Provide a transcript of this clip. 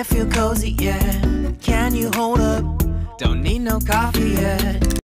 I feel cozy, yeah. Can you hold up? Don't need no coffee yet.